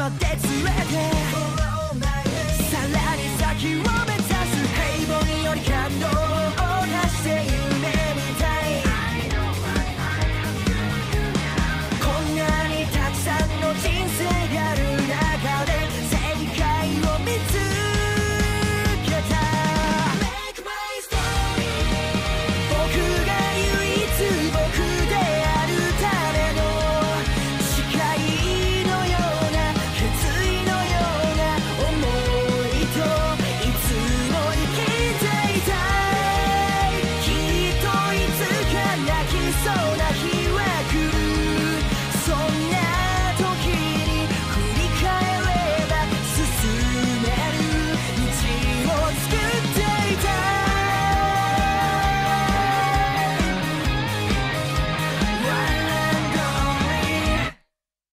まで連れて